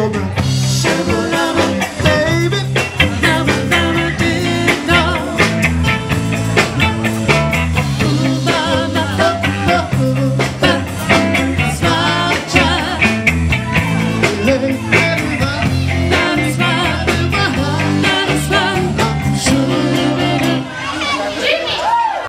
children.